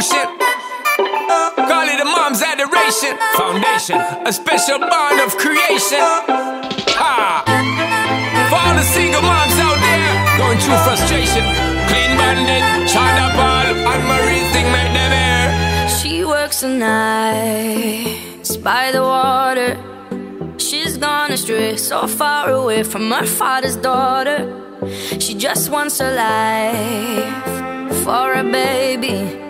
emotion. Call it a mom's adoration. Foundation, a special bond of creation. Ha! For all the single moms out there going through frustration. Clean Bandit, China Paul, Anne-Marie thing make them air. She works the nights by the water. She's gone astray, so far away from her father's daughter. She just wants her life for a baby.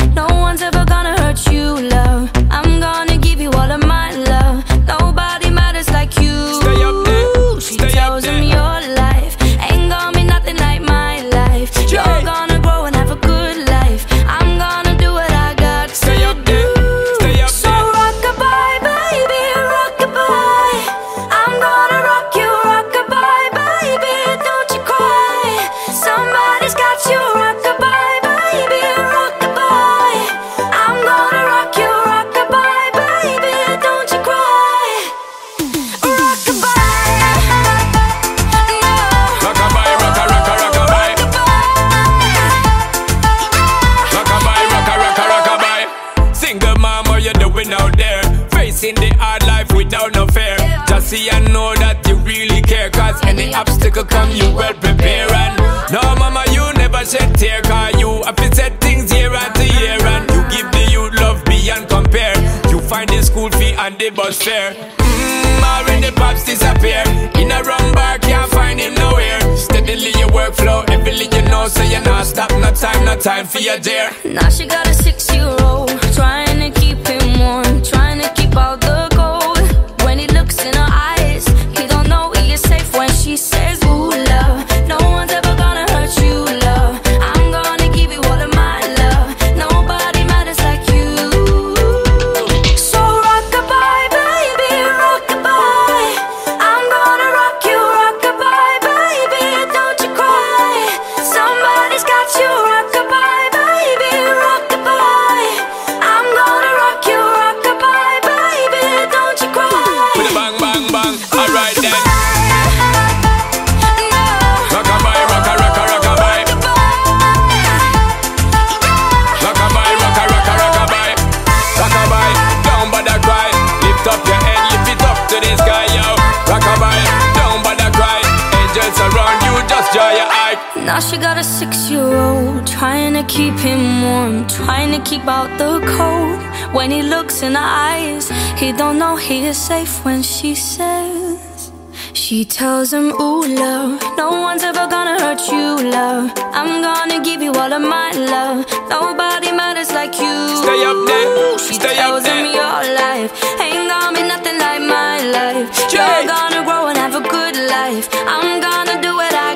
without no fear. Just see and know that you really care. Cause any obstacle come, you well prepare. And no, mama, you never shed tear. Cause you have to things year after year. And you give the youth love beyond compare. You find the school fee and the bus fare. Mmm, already pops disappear. In a wrong bar, can't find him nowhere. Steadily your workflow, everything you know, so you're not stop. No time, no time for your dear. Now she got a six-year-old Trying to keep Now she got a six-year-old Trying to keep him warm Trying to keep out the cold. When he looks in her eyes He don't know he is safe when she says She tells him, ooh, love No one's ever gonna hurt you, love. I'm gonna give you all of my love. Nobody matters like you. Stay up there She Stay tells up there. him your life Ain't gonna be nothing like my life. You're gonna grow and have a good life. I'm gonna do what I